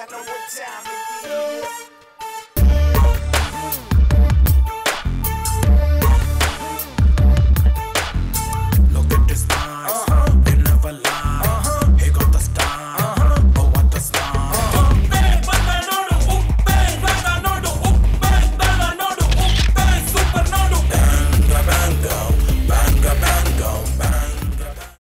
I know what time it is.